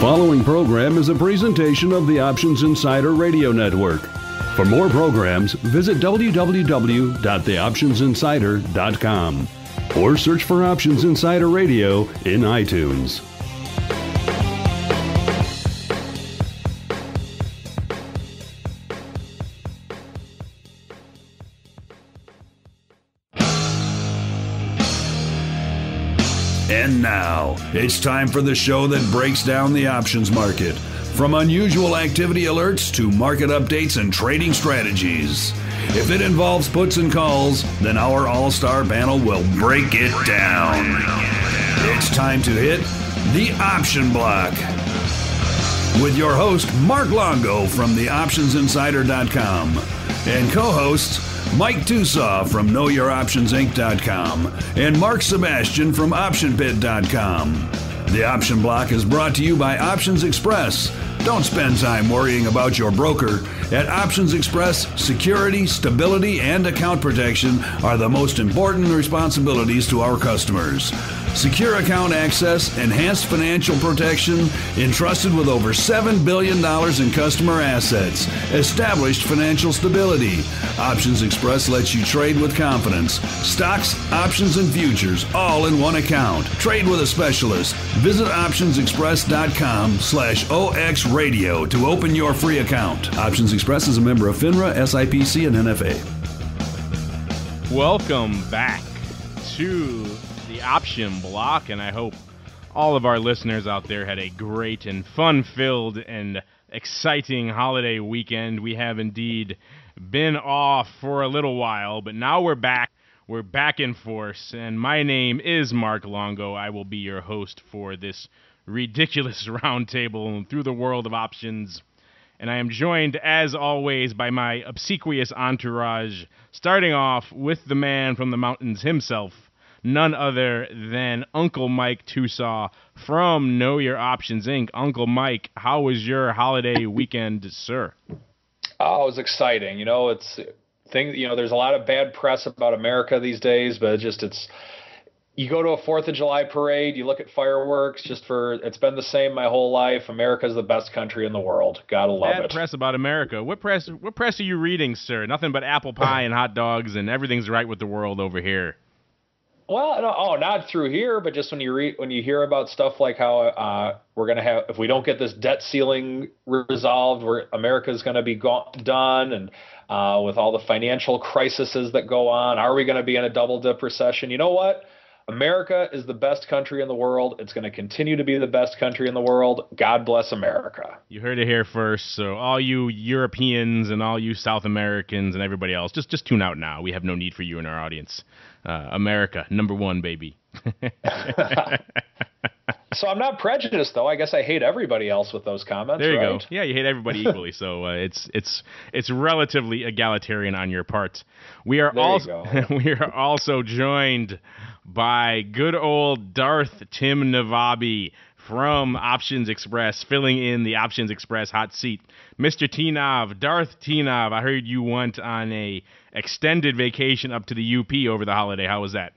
following program is a presentation of the Options Insider Radio Network. For more programs, visit www.theoptionsinsider.com or search for Options Insider Radio in iTunes. Now, it's time for the show that breaks down the options market. From unusual activity alerts to market updates and trading strategies. If it involves puts and calls, then our all star panel will break it down. It's time to hit the option block. With your host, Mark Longo from theoptionsinsider.com and co hosts, Mike Tosaw from KnowYourOptionsInc.com and Mark Sebastian from OptionPit.com. The Option Block is brought to you by Options Express. Don't spend time worrying about your broker. At Options Express, security, stability, and account protection are the most important responsibilities to our customers. Secure account access, enhanced financial protection, entrusted with over $7 billion in customer assets, established financial stability. Options Express lets you trade with confidence. Stocks, options, and futures all in one account. Trade with a specialist. Visit optionsexpress.com slash OX radio to open your free account. Options Express is a member of FINRA, SIPC, and NFA. Welcome back to option block, and I hope all of our listeners out there had a great and fun filled and exciting holiday weekend. We have indeed been off for a little while, but now we're back. We're back in force, and my name is Mark Longo. I will be your host for this ridiculous roundtable through the world of options. And I am joined, as always, by my obsequious entourage, starting off with the man from the mountains himself, none other than Uncle Mike Tosaw from Know Your Options Inc. Uncle Mike, how was your holiday weekend, sir? Oh, it was exciting. You know, it's thing. You know, there's a lot of bad press about America these days, but it just it's. You go to a Fourth of July parade, you look at fireworks. Just for it's been the same my whole life. America's the best country in the world. Gotta love Bad it. press about America. What press? What press are you reading, sir? Nothing but apple pie and hot dogs, and everything's right with the world over here. Well, no, oh, not through here, but just when you read when you hear about stuff like how uh, we're gonna have if we don't get this debt ceiling resolved, where America's gonna be go- done, and uh, with all the financial crises that go on, are we gonna be in a double dip recession? You know what? America is the best country in the world. It's going to continue to be the best country in the world. God bless America. You heard it here first. So all you Europeans and all you South Americans and everybody else, just just tune out now. We have no need for you in our audience. Uh, America, number one, baby. So I'm not prejudiced, though. I guess I hate everybody else with those comments. There you right? go. Yeah, you hate everybody equally, so uh, it's it's it's relatively egalitarian on your part. We are also we are also joined by good old Darth Tim Navabi from Options Express, filling in the Options Express hot seat. Mr. T Nav, Darth T Nav, I heard you went on a extended vacation up to the UP over the holiday. How was that?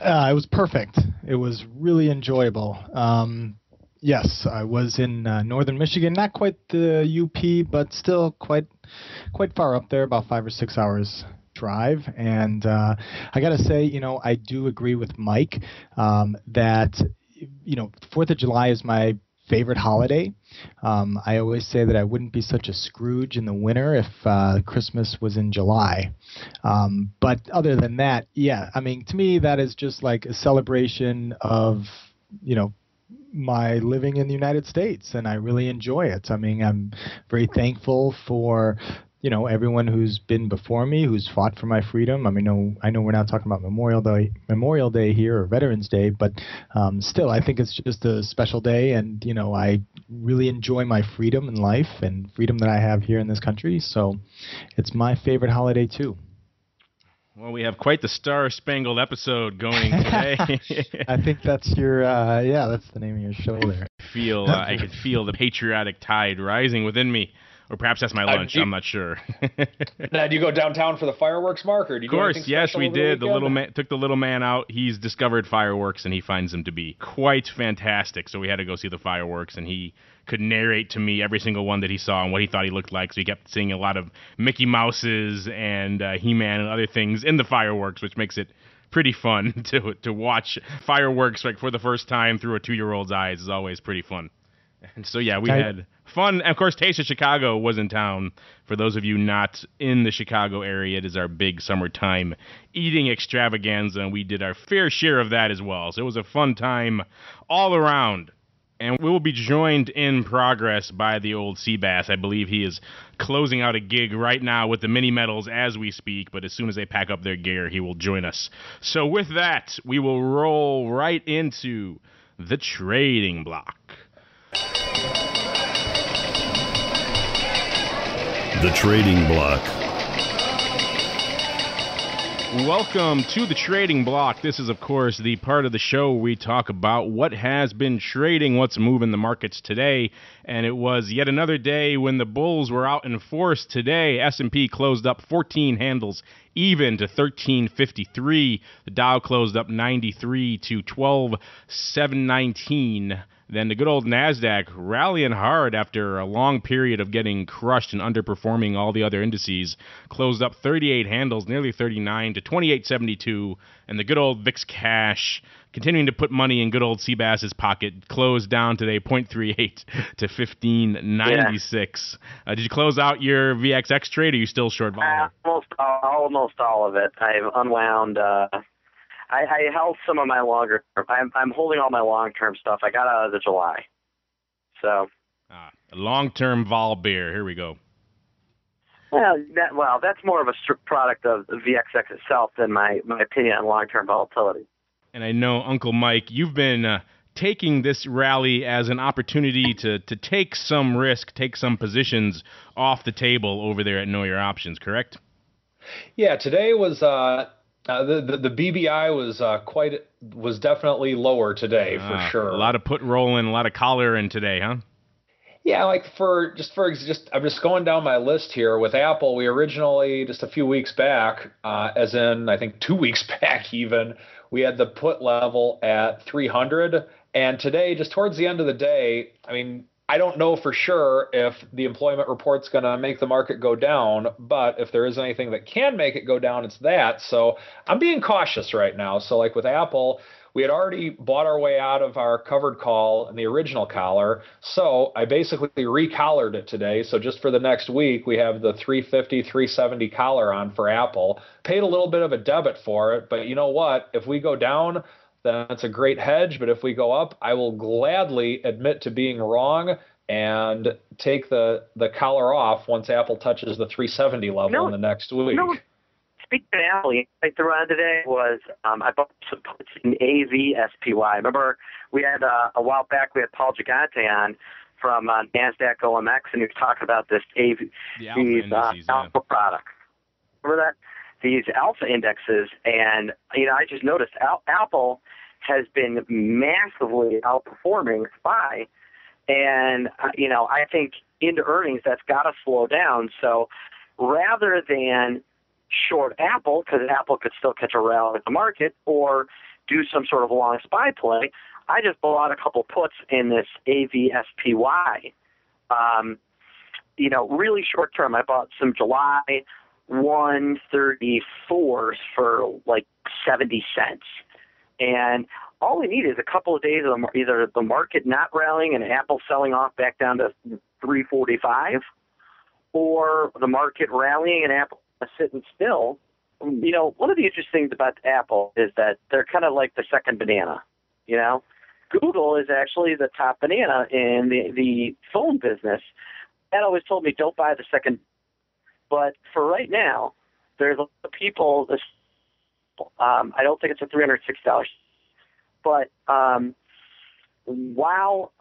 Uh, it was perfect. It was really enjoyable. Um, yes, I was in uh, northern Michigan, not quite the UP, but still quite quite far up there, about five or six hours drive. And uh, I got to say, you know, I do agree with Mike um, that you know Fourth of July is my favorite holiday. Um, I always say that I wouldn't be such a Scrooge in the winter if uh, Christmas was in July. Um, but other than that, yeah, I mean, to me, that is just like a celebration of, you know, my living in the United States, and I really enjoy it. I mean, I'm very thankful for you know everyone who's been before me, who's fought for my freedom. I mean, no, I know we're not talking about Memorial Day, Memorial Day here or Veterans Day, but um, still, I think it's just a special day, and you know, I really enjoy my freedom in life and freedom that I have here in this country. So, it's my favorite holiday too. Well, we have quite the star spangled episode going today. I think that's your uh, yeah, that's the name of your show there. feel uh, I could feel the patriotic tide rising within me. Or perhaps that's my lunch. I'm not sure. now, do you go downtown for the fireworks, Mark? Or of course, yes, we did. The, the, little man took the little man out. He's discovered fireworks, and he finds them to be quite fantastic. So we had to go see the fireworks, and he could narrate to me every single one that he saw and what he thought he looked like. So he kept seeing a lot of Mickey Mouses and uh, He-Man and other things in the fireworks, which makes it pretty fun to to watch fireworks like for the first time through a two year old's eyes is always pretty fun. And so yeah, we I, had fun. And of course, Taste of Chicago was in town. For those of you not in the Chicago area, it is our big summertime eating extravaganza, and we did our fair share of that as well. So it was a fun time all around. And we will be joined in progress by the old sea bass. I believe he is closing out a gig right now with the mini metals as we speak, but as soon as they pack up their gear, he will join us. So, with that, we will roll right into the trading block. The Trading Block. Welcome to the Trading Block. This is, of course, the part of the show we talk about what has been trading, what's moving the markets today. And it was yet another day when the bulls were out in force. Today, S&P closed up 14 handles even to 1353. The Dow closed up 93 to 12719. Then the good old NASDAQ rallying hard after a long period of getting crushed and underperforming all the other indices, closed up 38 handles, nearly 39 to 28.72. And the good old VIX cash continuing to put money in good old Seabass's pocket, closed down today 0.38 to 1596. Yeah. Uh, did you close out your VXX trade or are you still short volume? Uh, almost, almost all of it. I've unwound. Uh, I, I held some of my longer. I'm I'm holding all my long term stuff. I got out of the July. So. Ah, long term vol beer. Here we go. Well, that well, that's more of a product of VXX itself than my my opinion on long term volatility. And I know Uncle Mike, you've been. Uh, taking this rally as an opportunity to, to take some risk, take some positions off the table over there at Know Your Options, correct? Yeah, today was uh, uh, the, the, the BBI was uh, quite was definitely lower today for ah, sure. A lot of put rolling, a lot of collar in today, huh? Yeah, like for just for just I'm just going down my list here with Apple. We originally just a few weeks back, uh, as in I think two weeks back even, we had the put level at 300, and today just towards the end of the day, I mean I don't know for sure if the employment report's going to make the market go down, but if there is anything that can make it go down, it's that. So I'm being cautious right now. So, like with Apple, we had already bought our way out of our covered call and the original collar. So I basically recollared it today. So just for the next week, we have the 350, 370 collar on for Apple. Paid a little bit of a debit for it, but you know what? If we go down, that's a great hedge. But if we go up, I will gladly admit to being wrong and take the the collar off once Apple touches the 370 level no, in the next week. No. Speaking of Apple, I threw on today was um, I bought some puts in AVSPY. Remember we had uh, a while back we had Paul Gigante on from uh, Nasdaq OMX, and he was talking about this AV, the alpha these uh, alpha yeah. products. Remember that? these alpha indexes, and you know, I just noticed Al- Apple has been massively outperforming SPY, and uh, you know, I think into earnings that's got to slow down. So rather than short Apple because Apple could still catch a rally in the market, or do some sort of long SPY play, I just bought a couple puts in this AVSPY. Um, you know, really short term. I bought some July 134s for like 70 cents. And all we need is a couple of days of either the market not rallying and Apple selling off back down to 345 or the market rallying and Apple sitting still. You know, one of the interesting things about Apple is that they're kind of like the second banana, you know? Google is actually the top banana in the, the phone business. That always told me don't buy the second but for right now, there's a lot of people. This, um, I don't think it's a three hundred six dollars, but um, while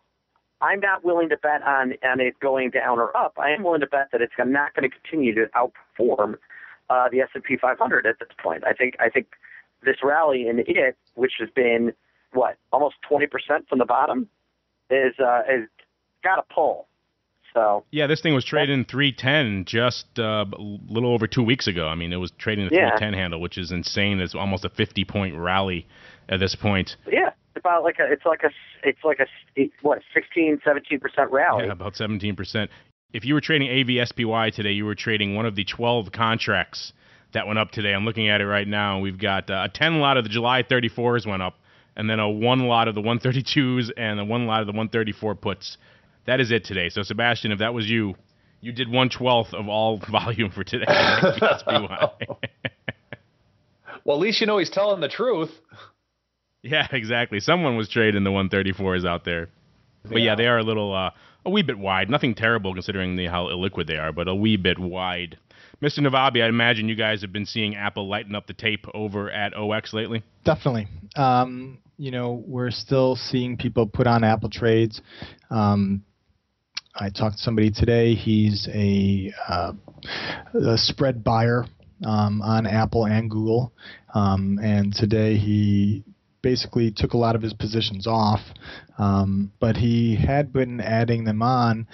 I'm not willing to bet on on it going down or up, I am willing to bet that it's not going to continue to outperform uh, the S and P 500 at this point. I think I think this rally in it, which has been what almost 20 percent from the bottom, is uh, is got a pull. So yeah, this thing was trading 310 just uh, a little over two weeks ago. I mean, it was trading 310 yeah. handle, which is insane. It's almost a 50 point rally at this point. Yeah, about like a it's like a it's like a what 16 17 percent rally. Yeah, about 17 percent. If you were trading AVSPY today, you were trading one of the 12 contracts that went up today. I'm looking at it right now. We've got uh, a 10 lot of the July 34s went up, and then a one lot of the 132s and a one lot of the 134 puts. That is it today. So Sebastian, if that was you, you did one twelfth of all volume for today. well, at least you know he's telling the truth. Yeah, exactly. Someone was trading the 134s out there. But yeah, yeah they are a little, uh, a wee bit wide. Nothing terrible considering the, how illiquid they are, but a wee bit wide. Mr. Navabi, I imagine you guys have been seeing Apple lighten up the tape over at OX lately. Definitely. Um, you know, we're still seeing people put on Apple trades. Um, I talked to somebody today. He's a, uh, a spread buyer um, on Apple and Google, um, and today he basically took a lot of his positions off, um, but he had been adding them on.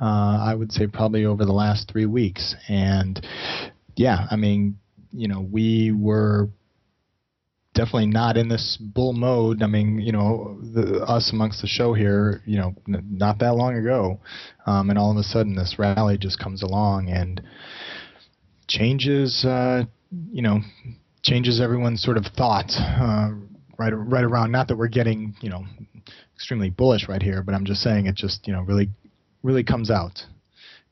Uh, I would say probably over the last three weeks, and yeah, I mean, you know, we were definitely not in this bull mode. I mean, you know, the, us amongst the show here, you know, n- not that long ago, um, and all of a sudden this rally just comes along and changes, uh, you know, changes everyone's sort of thought uh, right right around. Not that we're getting, you know, extremely bullish right here, but I'm just saying it just, you know, really, really comes out,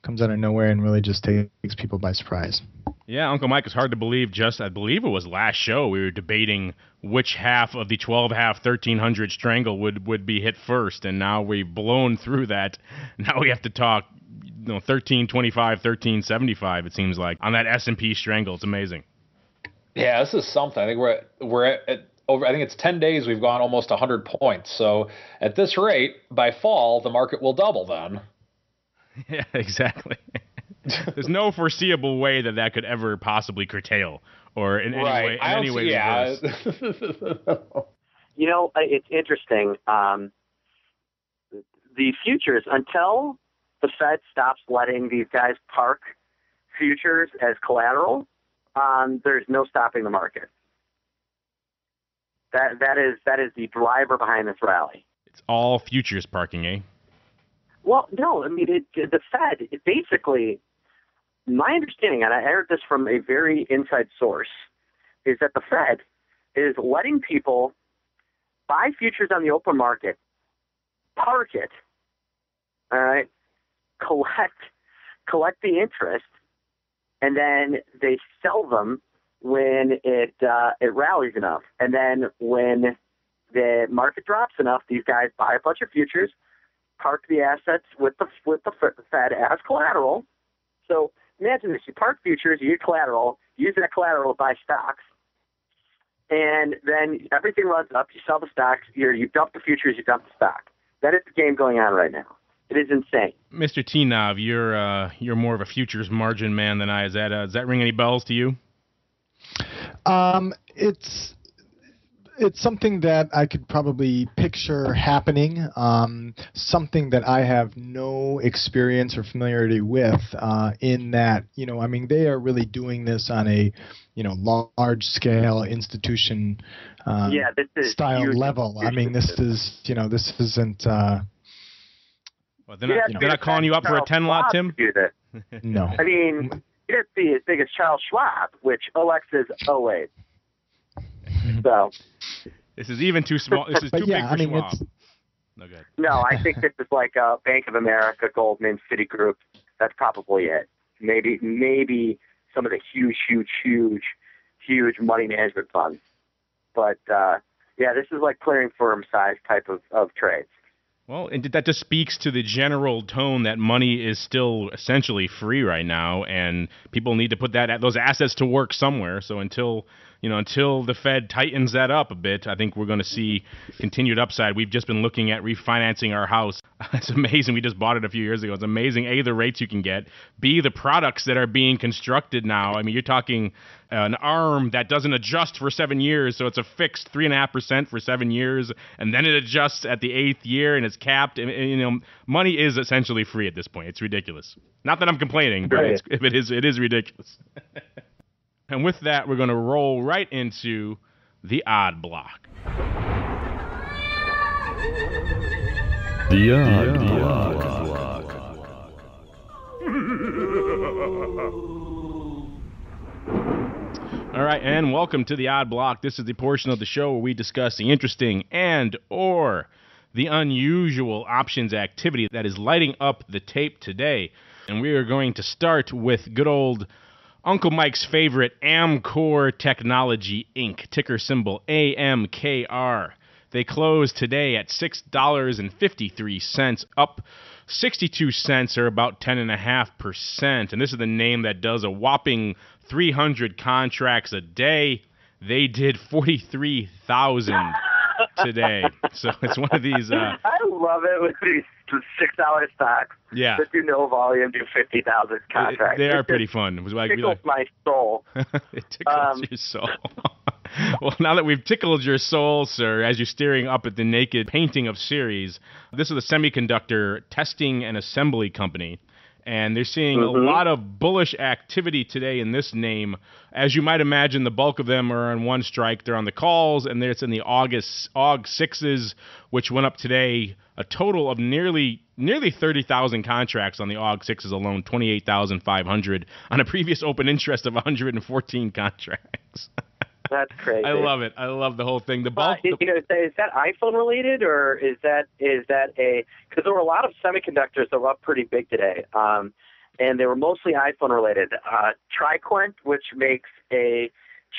comes out of nowhere and really just takes people by surprise. Yeah, Uncle Mike, it's hard to believe. Just I believe it was last show we were debating which half of the 12 half 1300 strangle would would be hit first, and now we've blown through that. Now we have to talk, you know, 1325, 1375. It seems like on that S&P strangle. It's amazing. Yeah, this is something. I think we're at, we're at, at over. I think it's 10 days. We've gone almost 100 points. So at this rate, by fall, the market will double. Then. Yeah, exactly. There's no foreseeable way that that could ever possibly curtail or in any way. In any see, way yeah. you know, it's interesting. Um, the futures until the Fed stops letting these guys park futures as collateral, um, there's no stopping the market. That that is that is the driver behind this rally. It's all futures parking, eh? Well, no, I mean it, the Fed it basically my understanding, and I heard this from a very inside source, is that the Fed is letting people buy futures on the open market, park it, all right, collect collect the interest, and then they sell them when it uh, it rallies enough, and then when the market drops enough, these guys buy a bunch of futures, park the assets with the with the Fed as collateral. So imagine this: you park futures, you get collateral, use that collateral to buy stocks, and then everything runs up. You sell the stocks, you you dump the futures, you dump the stock. That is the game going on right now. It is insane. Mr. Tnov, you're uh, you're more of a futures margin man than I. Is that uh, does that ring any bells to you? Um, it's it's something that I could probably picture happening. Um, something that I have no experience or familiarity with. Uh, in that, you know, I mean, they are really doing this on a, you know, large scale institution. Uh, yeah, this is style level. I mean, this is, you know, this isn't. Uh, well, they're not, you know, they're not calling you up for a ten lot, Tim. no. I mean, you have to be as big as Charles Schwab, which OX is 08. So this is even too small. This is too yeah, big for I mean, Schwab. It's, no good. No, I think this is like a Bank of America, Goldman, Citigroup. That's probably it. Maybe maybe some of the huge, huge, huge, huge money management funds. But uh, yeah, this is like clearing firm size type of, of trades. Well, and that just speaks to the general tone that money is still essentially free right now, and people need to put that those assets to work somewhere. So until you know, until the Fed tightens that up a bit, I think we're going to see continued upside. We've just been looking at refinancing our house. It's amazing. We just bought it a few years ago. It's amazing. A, the rates you can get. B, the products that are being constructed now. I mean, you're talking uh, an arm that doesn't adjust for seven years, so it's a fixed three and a half percent for seven years, and then it adjusts at the eighth year and it's capped. And, and, you know, money is essentially free at this point. It's ridiculous. Not that I'm complaining, but right. it is it is ridiculous. And with that, we're going to roll right into the odd block. The odd, the block. block. All right, and welcome to the odd block. This is the portion of the show where we discuss the interesting and or the unusual options activity that is lighting up the tape today. And we are going to start with good old Uncle Mike's favorite, Amkor Technology Inc., ticker symbol AMKR. They closed today at $6.53, up 62 cents or about 10.5%. And this is the name that does a whopping 300 contracts a day. They did 43,000 today. So it's one of these. Uh, I love it with these six dollar stocks. Yeah. That do no volume, do fifty thousand contracts. They, they are pretty fun. It was like, tickles like, my soul. it tickles um, your soul. well, now that we've tickled your soul, sir, as you're staring up at the naked painting of Ceres, this is a semiconductor testing and assembly company and they're seeing mm-hmm. a lot of bullish activity today in this name. As you might imagine, the bulk of them are on one strike. They're on the calls, and it's in the August AUG sixes, which went up today a total of nearly nearly 30,000 contracts on the AUG sixes alone, 28,500 on a previous open interest of 114 contracts. That's crazy. I love it. I love the whole thing. The bulk. Uh, you know, is that iPhone related, or is that is that a? Because there were a lot of semiconductors that were up pretty big today, um, and they were mostly iPhone related. Uh, TriQuint, which makes a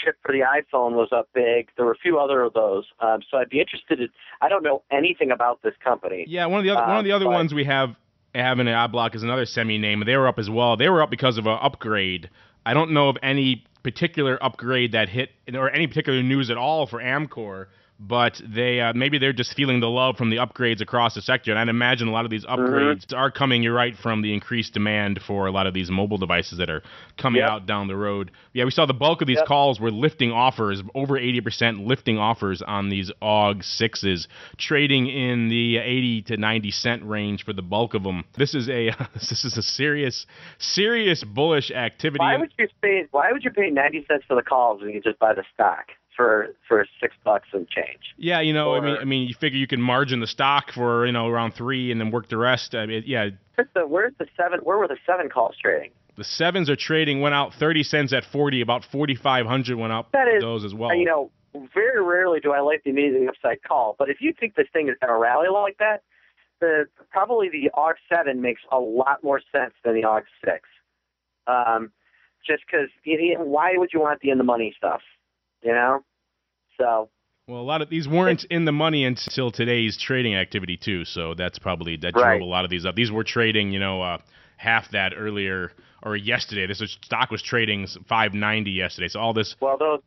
chip for the iPhone, was up big. There were a few other of those. Um, so I'd be interested. In, I don't know anything about this company. Yeah, one of the other, one of the other um, but, ones we have having in an ad block is another semi name. They were up as well. They were up because of an upgrade. I don't know of any particular upgrade that hit or any particular news at all for Amkor but they uh, maybe they're just feeling the love from the upgrades across the sector. And I'd imagine a lot of these mm-hmm. upgrades mm-hmm. are coming. You're right from the increased demand for a lot of these mobile devices that are coming yep. out down the road. Yeah, we saw the bulk of these yep. calls were lifting offers, over 80% lifting offers on these AUG sixes, trading in the 80 to 90 cent range for the bulk of them. This is a this is a serious serious bullish activity. Why would you pay Why would you pay 90 cents for the calls when you just buy the stock? For for six bucks and change. Yeah, you know, or, I mean, I mean, you figure you can margin the stock for you know around three and then work the rest. I mean, yeah. Where's the where's the seven? Where were the seven calls trading? The sevens are trading went out thirty cents at forty. About forty five hundred went up. That is those as well. You know, very rarely do I like the amazing upside call, but if you think this thing is going to rally like that, the probably the AUG seven makes a lot more sense than the AUG six. Um, just because why would you want the in the money stuff? You know. So. Well, a lot of these weren't in the money until today's trading activity too, so that's probably that drove right. a lot of these up. These were trading, you know, uh, half that earlier or yesterday. This was, stock was trading 590 yesterday. So all this. Well, those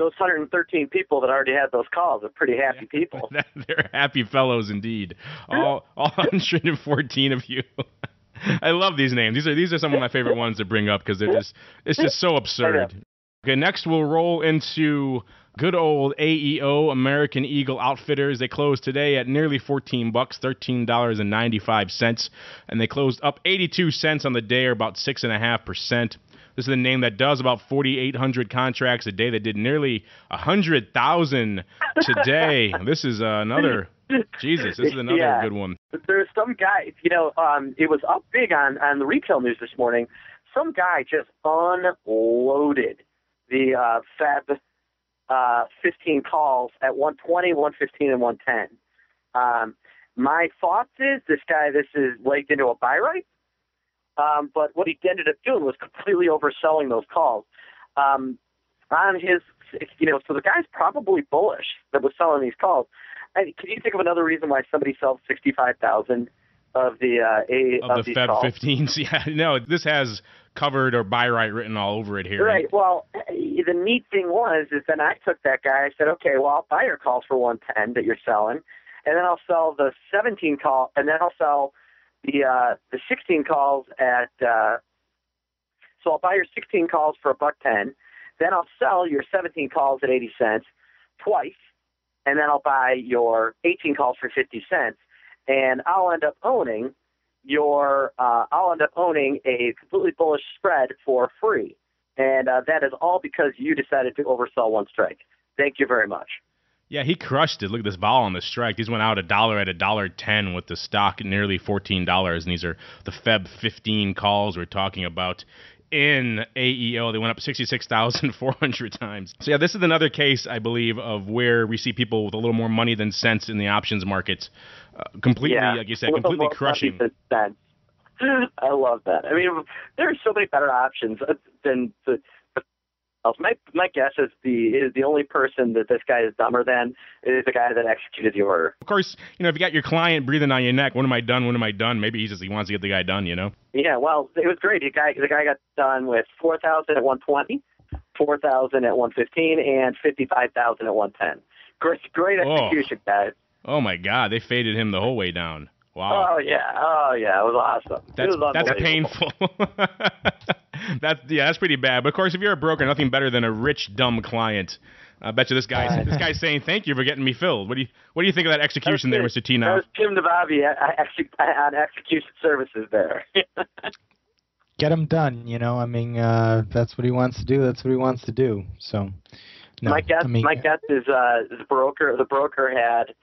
those 113 people that already had those calls are pretty happy people. They're happy fellows indeed. All all 114 of you. I love these names. These are these are some of my favorite ones to bring up because they're just it's just so absurd. Okay, next we'll roll into good old AEO American Eagle Outfitters. They closed today at nearly 14 bucks, $13.95, and they closed up 82 cents on the day, or about six and a half percent. This is a name that does about 4,800 contracts a day. That did nearly 100,000 today. this is uh, another. Jesus, this is another yeah. good one. There's some guy, you know, um, it was up big on on the retail news this morning. Some guy just unloaded the uh, Feb uh, 15 calls at 120, 115, and 110. Um, my thoughts is this guy, this is legged into a buy right. Um, but what he ended up doing was completely overselling those calls. Um, on his, you know, so the guy's probably bullish that was selling these calls. And can you think of another reason why somebody sells 65,000 of the uh, a of, of the Feb. 15s. Yeah, no, this has covered or buy right written all over it here. Right. Well, the neat thing was is then I took that guy. I said, okay, well, I'll buy your calls for 110 that you're selling, and then I'll sell the 17 call, and then I'll sell the uh, the 16 calls at. Uh, so I'll buy your 16 calls for a buck ten, then I'll sell your 17 calls at 80 cents twice, and then I'll buy your 18 calls for 50 cents, and I'll end up owning your uh, I'll end up owning a completely bullish spread for free, and uh, that is all because you decided to oversell one strike. Thank you very much. Yeah, he crushed it. Look at this ball on the strike. These went out a dollar at a dollar ten with the stock nearly fourteen dollars, and these are the Feb fifteen calls we're talking about in AEO. They went up 66,400 times. So, yeah, this is another case, I believe, of where we see people with a little more money than sense in the options market uh, completely, yeah, like you said, completely crushing. I love that. I mean, there are so many better options than the else. My my guess is the is the only person that this guy is dumber than is the guy that executed the order. Of course, you know if you got your client breathing on your neck, when am I done? When am I done? Maybe he just he wants to get the guy done. You know. Yeah, well, it was great. The guy the guy got done with four thousand at one twenty, four thousand at one fifteen, and fifty five thousand at one ten. Great, great execution, oh. guys. Oh my God, they faded him the whole way down. Wow. Oh yeah. Oh yeah. It was awesome. That's was that's painful. that's yeah, that's pretty bad. But of course, if you're a broker, nothing better than a rich dumb client. I bet you this guy's this guy's saying thank you for getting me filled. What do you what do you think of that execution there, Mr. T? Now that was Jim Navabi on execution services there. Get him done. You know, I mean, uh, that's what he wants to do. That's what he wants to do. So. No, my guess, I mean, my guess is uh, the broker. The broker had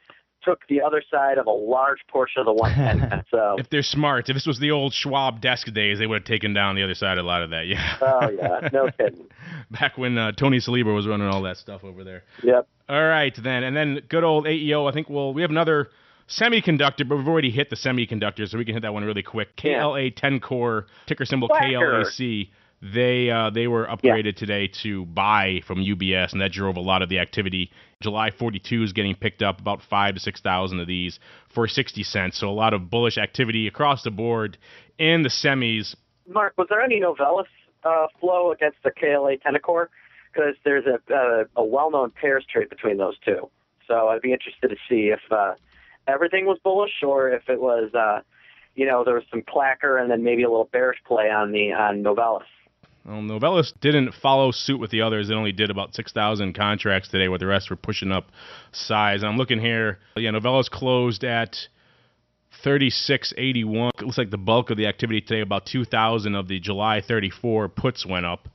took the other side of a large portion of the 110. so if they're smart, if this was the old Schwab desk days, they would have taken down the other side a lot of that. Yeah. Oh yeah, no kidding. Back when uh, Tony Saliba was running all that stuff over there. Yep. All right then, and then good old AEO. I think we'll we have another semiconductor, but we've already hit the semiconductor, so we can hit that one really quick. KLA Tencor ticker symbol. KLAC they uh, they were upgraded yeah. today to buy from UBS, and that drove a lot of the activity. July 42 is getting picked up about five to six thousand of these for 60 cents. So a lot of bullish activity across the board in the semis. Mark, was there any Novellus uh, flow against the KLA Tencor? Because there's a, a, a well-known pairs trade between those two. So I'd be interested to see if uh, everything was bullish or if it was, uh, you know, there was some clacker and then maybe a little bearish play on the on Novellus. Well, Novellus didn't follow suit with the others. It only did about 6,000 contracts today, where the rest were pushing up size. I'm looking here. Yeah, Novellus closed at 36.81. It looks like the bulk of the activity today, about 2,000 of the July 34 puts went up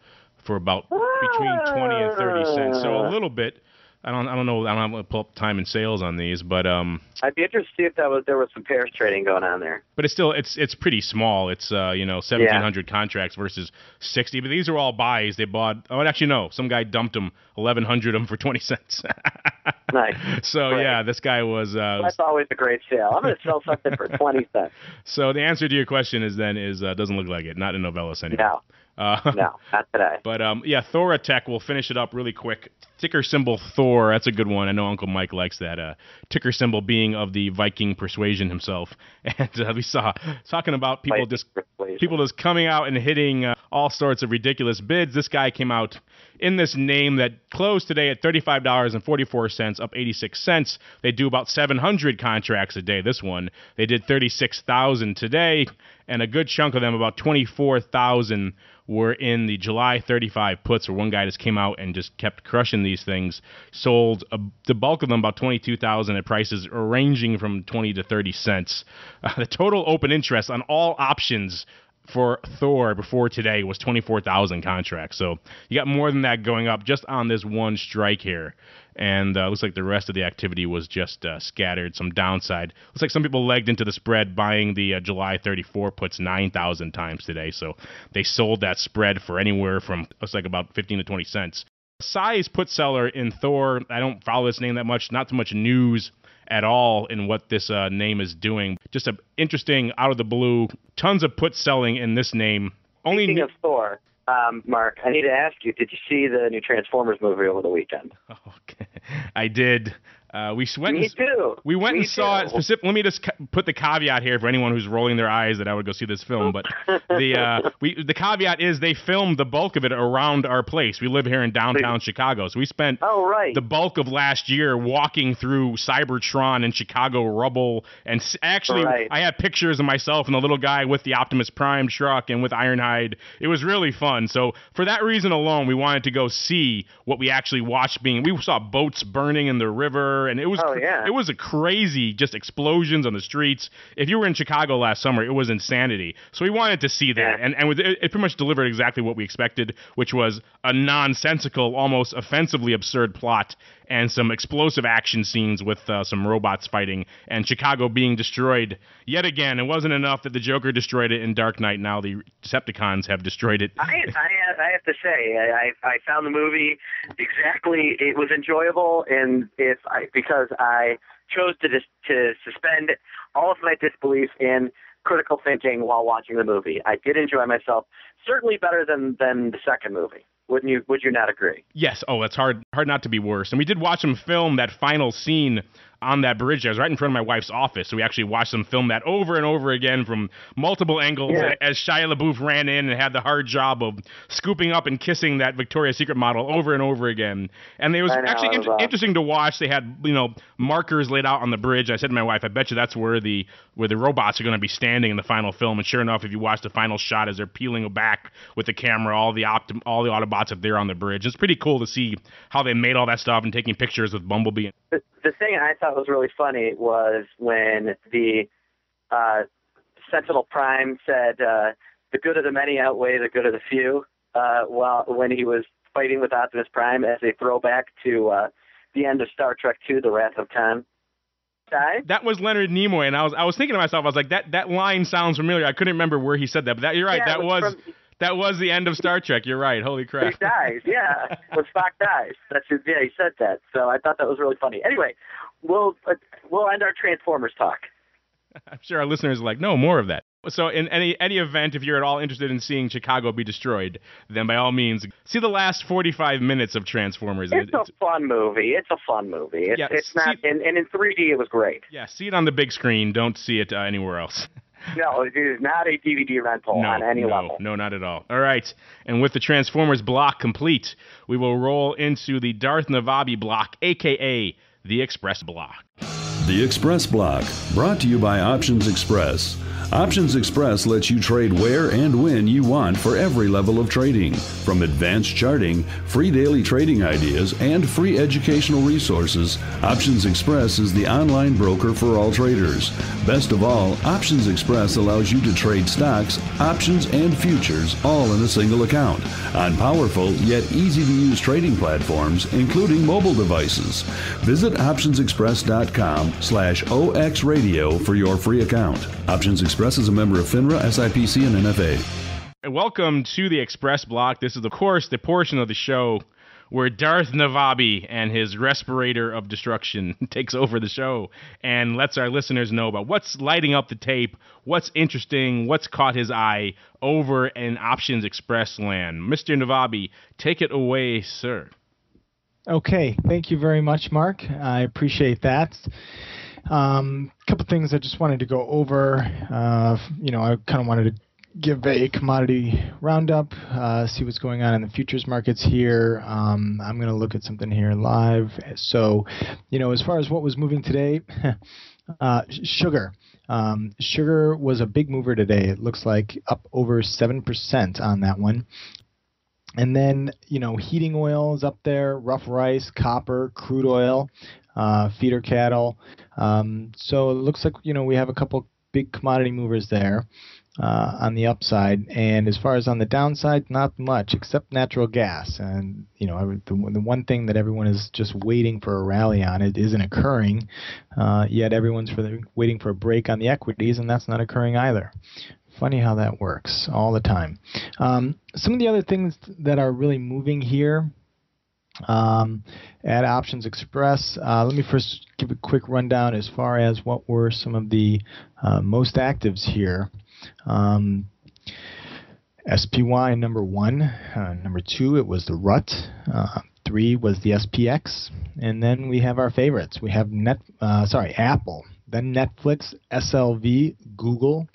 for about between 20 and 30 cents. So a little bit I don't I don't know I don't have to pull up time and sales on these, but um I'd be interested to see if that was there was some pairs trading going on there. But it's still it's it's pretty small. It's uh you know seventeen hundred yeah. contracts versus sixty. But these are all buys. They bought oh actually no, some guy dumped them eleven hundred of them for twenty cents. nice. So great. yeah, this guy was. Uh, That's always a great sale. I'm going to sell something for twenty cents. So the answer to your question is then is uh, doesn't look like it. Not in Novellus anymore. No. Uh, no, not today. But um, yeah, Thoratec. We'll finish it up really quick. Ticker symbol Thor. That's a good one. I know Uncle Mike likes that. Uh, ticker symbol being of the Viking persuasion himself. And uh, we saw talking about people just people just coming out and hitting uh, all sorts of ridiculous bids. This guy came out in this name that closed today at thirty-five dollars and forty-four cents, up eighty-six cents. They do about seven hundred contracts a day. This one they did thirty-six thousand today, and a good chunk of them, about twenty-four thousand were in the July 35 puts, where one guy just came out and just kept crushing these things. Sold a, the bulk of them about 22,000 at prices ranging from 20 to 30 cents. Uh, the total open interest on all options for Thor before today was 24,000 contracts. So you got more than that going up just on this one strike here. And uh, looks like the rest of the activity was just uh, scattered, some downside. Looks like some people legged into the spread buying the uh, July 34 puts 9,000 times today. So they sold that spread for anywhere from, looks like about 15 to 20 cents. Size put seller in Thor, I don't follow this name that much, not too much news at all in what this uh, name is doing. Just an interesting, out of the blue, tons of put selling in this name. Only Speaking of Thor, um, Mark, I need to ask you: Did you see the new Transformers movie over the weekend? Okay, I did. Uh, we went. Me and, too. We went Me and saw too. it. Specific, let me just ca- put the caveat here for anyone who's rolling their eyes that I would go see this film. But the uh, we the caveat is they filmed the bulk of it around our place. We live here in downtown Chicago, so we spent Oh right. the bulk of last year walking through Cybertron and Chicago rubble. And s- actually, Right. I had pictures of myself and the little guy with the Optimus Prime truck and with Ironhide. It was really fun. So for that reason alone, we wanted to go see what we actually watched being. We saw boats burning in the river, and it was Oh, yeah. it was a crazy just explosions on the streets. If you were in Chicago last summer, it was insanity. So we wanted to see that, Yeah. and and with- it, it pretty much delivered exactly what we expected, which was a nonsensical, almost offensively absurd plot and some explosive action scenes with uh, some robots fighting and Chicago being destroyed yet again. It wasn't enough that the Joker destroyed it in Dark Knight. Now the Decepticons have destroyed it. I, I have I have to say I I found the movie exactly it was enjoyable and if I because I chose to just to suspend all of my disbelief in critical thinking while watching the movie. I did enjoy myself certainly better than than the second movie. Wouldn't you would you not agree? Yes. Oh, it's hard hard not to be worse. And we did watch him film that final scene on that bridge. I was right in front of my wife's office, so we actually watched them film that over and over again from multiple angles Yeah. as Shia LaBeouf ran in and had the hard job of scooping up and kissing that Victoria's Secret model over and over again. And it was know, actually it was interesting to watch. They had you know markers laid out on the bridge. I said to my wife, "I bet you that's where the where the robots are going to be standing in the final film." And sure enough, if you watch the final shot as they're peeling back with the camera, all the optim- all the Autobots are there on the bridge. It's pretty cool to see how they made all that stuff and taking pictures with Bumblebee. The, the thing I thought was really funny was when the uh, Sentinel Prime said, uh, "The good of the many outweigh the good of the few." Uh, while when he was fighting with Optimus Prime, as a throwback to uh, the end of Star Trek II: The Wrath of Khan. Die? That was Leonard Nimoy, and I was I was thinking to myself, I was like, that that line sounds familiar. I couldn't remember where he said that, but that you're right. Yeah, that was was from- that was the end of Star Trek. You're right. Holy crap. He dies, yeah. when Spock dies, that's his, yeah. He said that, so I thought that was really funny. Anyway, we'll uh, we'll end our Transformers talk. I'm sure our listeners are like, no, more of that. So, in any any event, if you're at all interested in seeing Chicago be destroyed, then by all means, see the last 45 minutes of Transformers. It's It- a fun movie. It's a fun movie. It's, Yeah, it's not, and, and in 3D it was great. yeah, see it on the big screen. Don't see it uh, anywhere else. No, it is not a DVD rental no, on any no, level. no, not at all. All right, and with the Transformers block complete, we will roll into the Darth Navabi block, aka the Express block. The Express Block, brought to you by Options Express. Options Express lets you trade where and when you want for every level of trading, from advanced charting, free daily trading ideas, and free educational resources. Options Express is the online broker for all traders. Best of all, Options Express allows you to trade stocks, options, and futures all in a single account on powerful yet easy to use trading platforms, including mobile devices. Visit optionsexpress.com slash oxradio for your free account. Options Express is a member of FINRA, SIPC, and NFA. And Welcome to the Express Block. This is, of course, the portion of the show where Darth Navabi and his respirator of destruction takes over the show and lets our listeners know about what's lighting up the tape, what's interesting, what's caught his eye over in Options Express land. Mr. Navabi, take it away, sir. Okay, thank you very much, Mark. I appreciate that. A um, couple things I just wanted to go over. Uh, you know, I kind of wanted to give a commodity roundup, uh, see what's going on in the futures markets here. Um, I'm going to look at something here live. So, you know, as far as what was moving today, uh, sugar. Um, sugar was a big mover today. It looks like up over 7% on that one. And then, you know, heating oil is up there, rough rice, copper, crude oil, uh, feeder cattle. Um, so it looks like, you know, we have a couple big commodity movers there uh, on the upside. And as far as on the downside, not much except natural gas. And, you know, the, the one thing that everyone is just waiting for a rally on, it isn't occurring. Uh, yet everyone's for the, waiting for a break on the equities, and that's not occurring either. Funny how that works all the time. Um, some of the other things that are really moving here um, at Options Express, uh, let me first give a quick rundown as far as what were some of the uh, most actives here. Um, SPY number one, uh, number two, it was the RUT. Uh, three was the SPX, and then we have our favorites. We have net, uh, sorry, Apple, then Netflix, SLV, Google,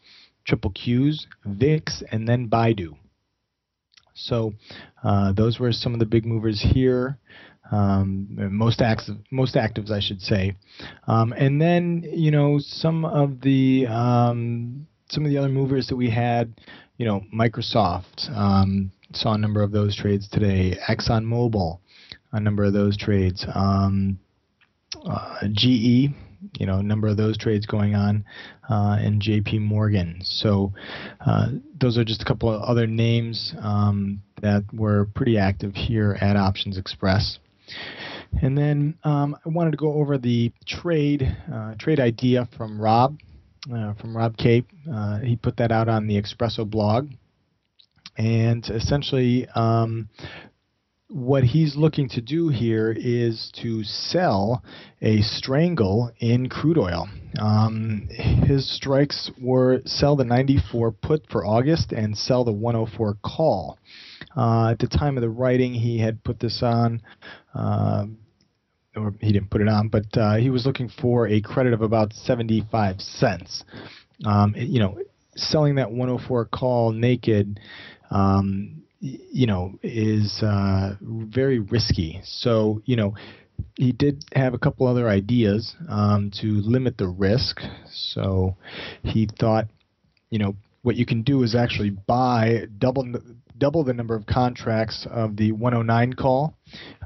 Triple Qs, VIX, and then Baidu. So uh, those were some of the big movers here. Um, most active, most actives, I should say, um, and then you know some of the um, some of the other movers that we had. You know, Microsoft um, saw a number of those trades today. ExxonMobil, a number of those trades. Um, uh, GE, you know, a number of those trades going on, uh, and J.P. Morgan. So uh, those are just a couple of other names um, that were pretty active here at Options Express. And then um, I wanted to go over the trade uh, trade idea from Rob uh, from Rob Cape. Uh, he put that out on the Expresso blog, and essentially um, what he's looking to do here is to sell a strangle in crude oil. Um, his strikes were sell the 94 put for August and sell the 104 call. Uh, at the time of the writing, he had put this on. Uh, or he didn't put it on, but uh, he was looking for a credit of about 75 cents. Um, you know, selling that 104 call naked um, you know, is uh, very risky. So, you know, he did have a couple other ideas um, to limit the risk. So he thought, you know, what you can do is actually buy double double the number of contracts of the 109 call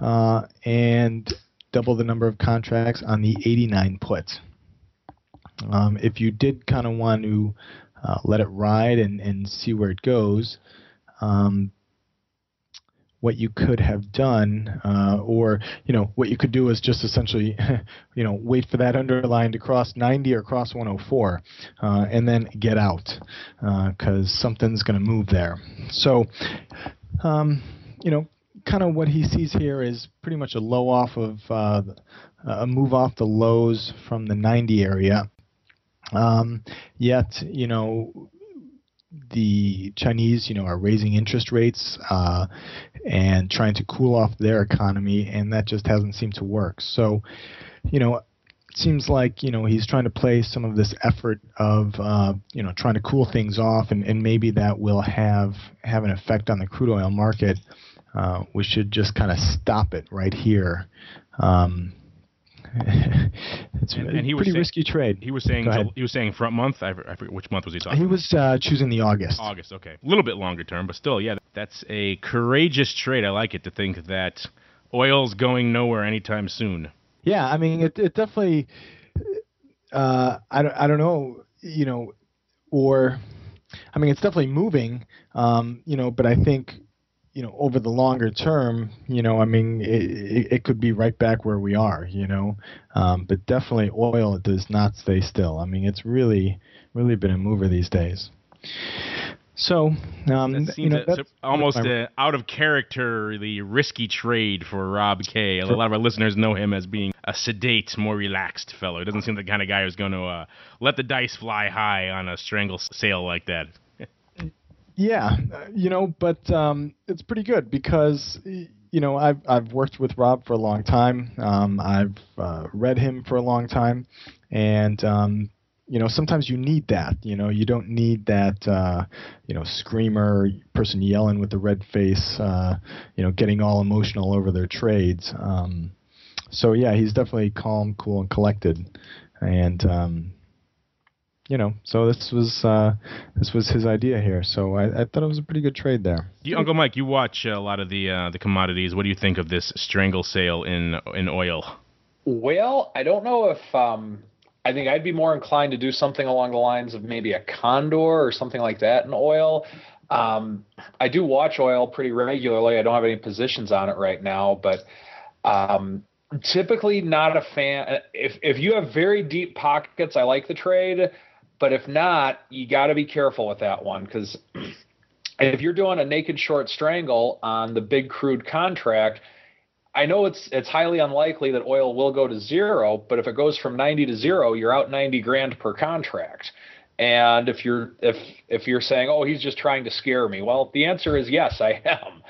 uh, and double the number of contracts on the 89 put. Um, if you did kind of want to uh, let it ride and, and see where it goes, um, what you could have done, uh, or you know what you could do is just essentially, you know, wait for that underline to cross 90 or cross 104, uh, and then get out because uh, something's going to move there. So, um, you know, kind of what he sees here is pretty much a low off of uh, a move off the lows from the 90 area. Um, yet, you know, the Chinese, you know, are raising interest rates uh, and trying to cool off their economy, and that just hasn't seemed to work. So, you know, it seems like you know he's trying to play some of this effort of uh, you know trying to cool things off, and, and maybe that will have have an effect on the crude oil market. Uh, we should just kind of stop it right here. Um, it's and, and he pretty saying, risky trade. He was saying he was saying front month. I, I forget which month was he talking. He was uh, choosing the August. August, okay, a little bit longer term, but still, yeah, that's a courageous trade. I like it to think that oil's going nowhere anytime soon. Yeah, I mean, it, it definitely. Uh, I don't, I don't know, you know, or, I mean, it's definitely moving, um, you know, but I think you know, over the longer term, you know, I mean, it, it, could be right back where we are, you know, um, but definitely oil does not stay still. I mean, it's really, really been a mover these days. So, um, that you know, almost a out of character, the risky trade for Rob K. A lot of our listeners know him as being a sedate, more relaxed fellow. He doesn't seem the kind of guy who's going to uh, let the dice fly high on a strangle sale like that. Yeah, you know, but um, it's pretty good because you know I've I've worked with Rob for a long time. Um, I've uh, read him for a long time, and um, you know sometimes you need that. You know, you don't need that uh, you know screamer person yelling with the red face. Uh, you know, getting all emotional over their trades. Um, so yeah, he's definitely calm, cool, and collected, and um, you know, so this was uh, this was his idea here. So I, I, thought it was a pretty good trade there. You, Uncle Mike, you watch a lot of the uh, the commodities. What do you think of this strangle sale in in oil? Well, I don't know if um, I think I'd be more inclined to do something along the lines of maybe a condor or something like that in oil. Um, I do watch oil pretty regularly. I don't have any positions on it right now, but um, typically not a fan. If if you have very deep pockets, I like the trade. But if not, you got to be careful with that one because if you're doing a naked short strangle on the big crude contract, I know it's it's highly unlikely that oil will go to zero, but if it goes from 90 to zero, you're out 90 grand per contract. And if you're if if you're saying, "Oh, he's just trying to scare me," well, the answer is yes, I am.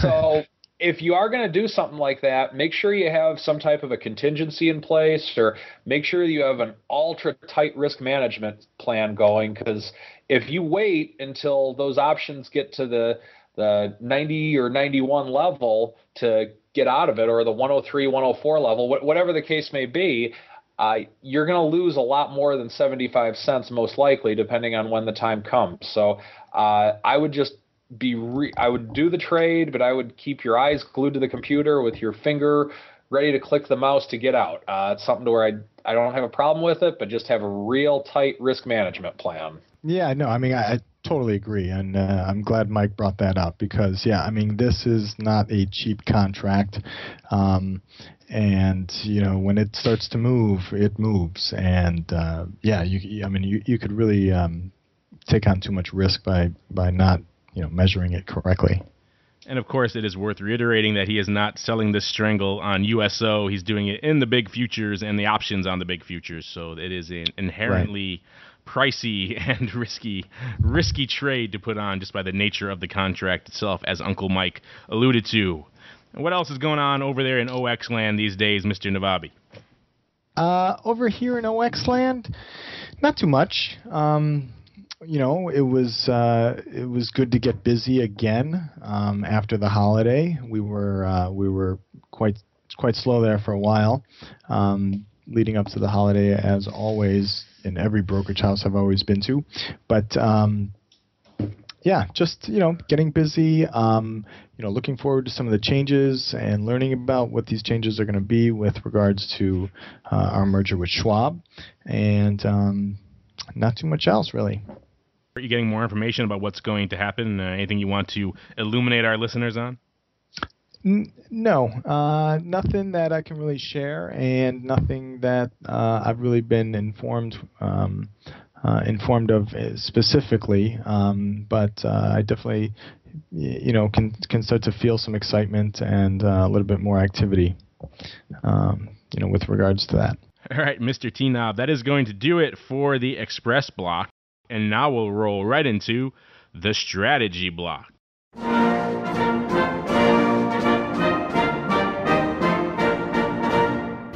So if you are going to do something like that, make sure you have some type of a contingency in place or make sure you have an ultra tight risk management plan going because if you wait until those options get to the the 90 or 91 level to get out of it or the 103 104 level whatever the case may be uh, you're going to lose a lot more than 75 cents most likely depending on when the time comes so uh, i would just be re- I would do the trade, but I would keep your eyes glued to the computer with your finger ready to click the mouse to get out. Uh, it's something to where I I don't have a problem with it, but just have a real tight risk management plan. Yeah, no, I mean I, I totally agree, and uh, I'm glad Mike brought that up because yeah, I mean this is not a cheap contract, um, and you know when it starts to move, it moves, and uh, yeah, you I mean you you could really um, take on too much risk by by not you know measuring it correctly. And of course, it is worth reiterating that he is not selling this strangle on USO. He's doing it in the big futures and the options on the big futures. So it is an inherently right. Pricey and risky, risky trade to put on just by the nature of the contract itself, as Uncle Mike alluded to. What else is going on over there in OX land these days, Mr. Navabi? Uh, over here in OX land, not too much. Um, you know, it was uh, it was good to get busy again um, after the holiday. We were uh, we were quite quite slow there for a while, um, leading up to the holiday, as always in every brokerage house I've always been to. But um, yeah, just you know, getting busy. Um, you know, looking forward to some of the changes and learning about what these changes are going to be with regards to uh, our merger with Schwab, and um, not too much else really. Are you getting more information about what's going to happen? Uh, anything you want to illuminate our listeners on? No, uh, nothing that I can really share, and nothing that uh, I've really been informed um, uh, informed of uh, specifically. Um, but uh, I definitely, you know, can can start to feel some excitement and uh, a little bit more activity, um, you know, with regards to that. All right, Mr. T Knob, that is going to do it for the Express block. And now we'll roll right into the strategy block.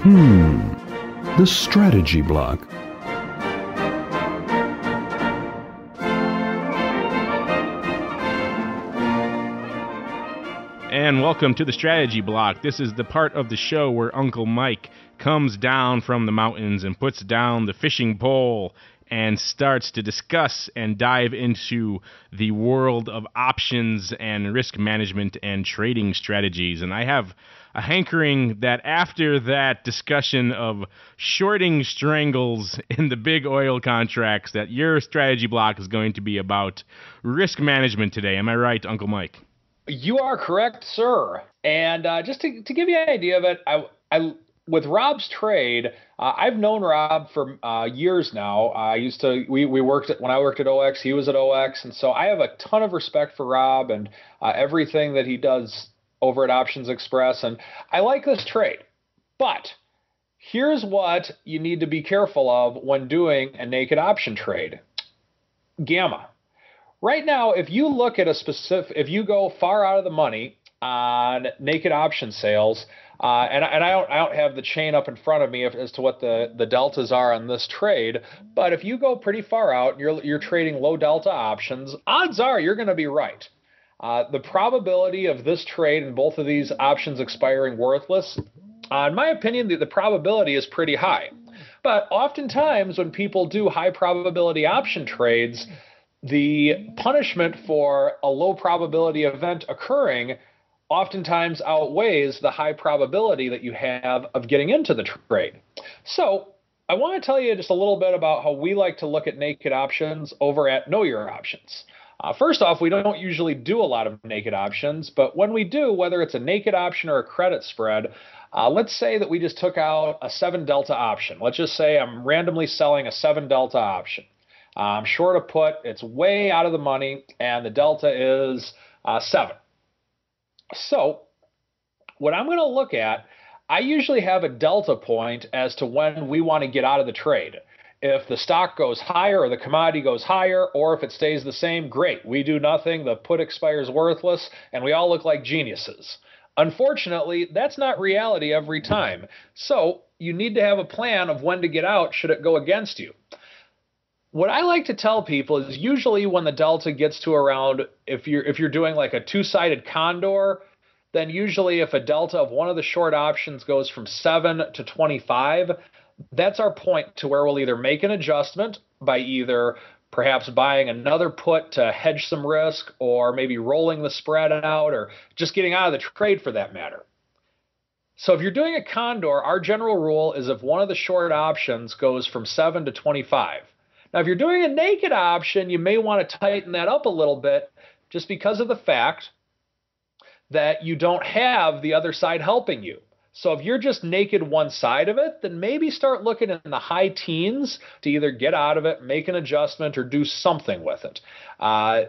Hmm, the strategy block. And welcome to the strategy block. This is the part of the show where Uncle Mike comes down from the mountains and puts down the fishing pole and starts to discuss and dive into the world of options and risk management and trading strategies. And I have a hankering that after that discussion of shorting strangles in the big oil contracts, that your strategy block is going to be about risk management today. Am I right, Uncle Mike? You are correct, sir. And uh, just to, to give you an idea of it, I, I with Rob's trade, uh, I've known Rob for uh, years now. I used to we we worked at, when I worked at OX. He was at OX, and so I have a ton of respect for Rob and uh, everything that he does over at optionsXpress. And I like this trade, but here's what you need to be careful of when doing a naked option trade. Gamma. Right now, if you look at a specific, if you go far out of the money on naked option sales uh, and, and I don't I don't have the chain up in front of me if, as to what the, the deltas are on this trade, but if you go pretty far out you're you're trading low delta options, odds are you're going to be right. Uh, the probability of this trade and both of these options expiring worthless, uh, in my opinion, the, the probability is pretty high. But oftentimes when people do high probability option trades, the punishment for a low probability event occurring oftentimes outweighs the high probability that you have of getting into the trade. So, I want to tell you just a little bit about how we like to look at naked options over at Know Your Options. Uh, first off, we don't usually do a lot of naked options, but when we do, whether it's a naked option or a credit spread, uh, let's say that we just took out a 7 delta option. Let's just say I'm randomly selling a 7 delta option. I'm short a put, it's way out of the money, and the delta is uh, 7. So, what I'm going to look at, I usually have a delta point as to when we want to get out of the trade. If the stock goes higher or the commodity goes higher, or if it stays the same, great. We do nothing. The put expires worthless, and we all look like geniuses. Unfortunately, that's not reality every time. So you need to have a plan of when to get out should it go against you. What I like to tell people is usually when the delta gets to around if you're if you're doing like a two-sided condor, then usually if a delta of one of the short options goes from 7 to 25, that's our point to where we'll either make an adjustment by either perhaps buying another put to hedge some risk or maybe rolling the spread out or just getting out of the trade for that matter. So if you're doing a condor, our general rule is if one of the short options goes from 7 to 25. Now, if you're doing a naked option, you may want to tighten that up a little bit just because of the fact that you don't have the other side helping you. So if you're just naked one side of it, then maybe start looking in the high teens to either get out of it, make an adjustment, or do something with it. Uh,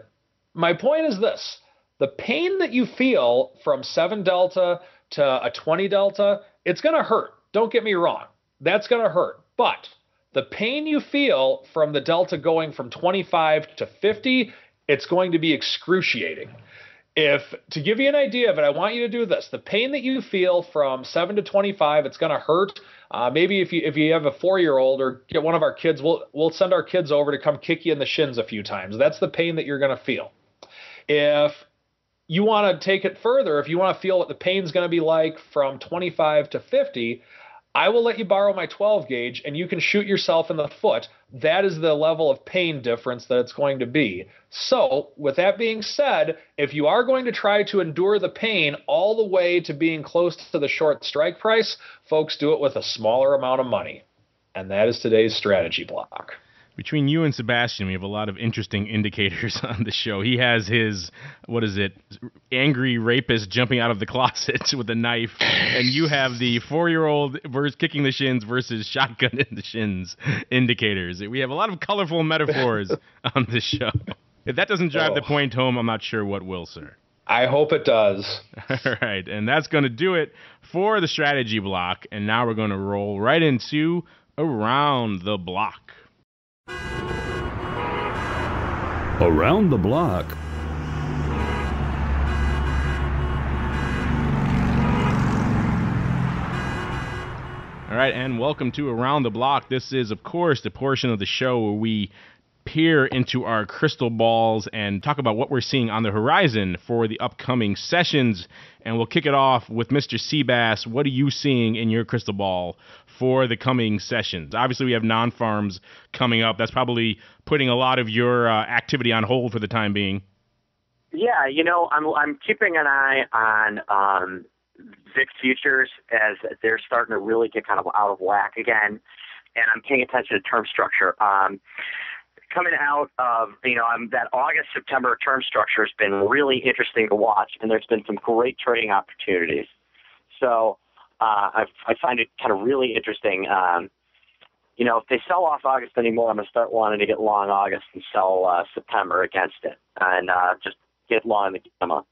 my point is this the pain that you feel from 7 delta to a 20 delta, it's going to hurt. Don't get me wrong. That's going to hurt. But the pain you feel from the delta going from 25 to 50, it's going to be excruciating. If to give you an idea of it, I want you to do this. The pain that you feel from 7 to 25, it's going to hurt. Uh, maybe if you if you have a four year old or get one of our kids, we'll we'll send our kids over to come kick you in the shins a few times. That's the pain that you're going to feel. If you want to take it further, if you want to feel what the pain's going to be like from 25 to 50, I will let you borrow my 12 gauge and you can shoot yourself in the foot. That is the level of pain difference that it's going to be. So, with that being said, if you are going to try to endure the pain all the way to being close to the short strike price, folks do it with a smaller amount of money. And that is today's strategy block between you and Sebastian, we have a lot of interesting indicators on the show. He has his what is it, angry rapist jumping out of the closet with a knife, and you have the four-year-old versus kicking the shins versus shotgun in the shins indicators. We have a lot of colorful metaphors on this show. If that doesn't drive oh. the point home, I'm not sure what will, sir. I hope it does. All right, and that's going to do it for the strategy block. And now we're going to roll right into around the block. Around the block. All right, and welcome to Around the Block. This is, of course, the portion of the show where we peer into our crystal balls and talk about what we're seeing on the horizon for the upcoming sessions. And we'll kick it off with Mr. Seabass. What are you seeing in your crystal ball for the coming sessions? Obviously, we have non farms coming up. That's probably putting a lot of your uh, activity on hold for the time being. Yeah, you know, I'm I'm keeping an eye on um, VIX futures as they're starting to really get kind of out of whack again, and I'm paying attention to term structure. Um, coming out of you know um, that August September term structure has been really interesting to watch, and there's been some great trading opportunities. So uh, I, I find it kind of really interesting. Um, you know, if they sell off August anymore, I'm gonna start wanting to get long August and sell uh, September against it, and uh, just get long the gamma.